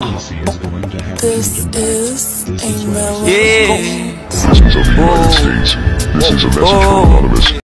This is a Yeah. This is the United States, this is a message from Anonymous.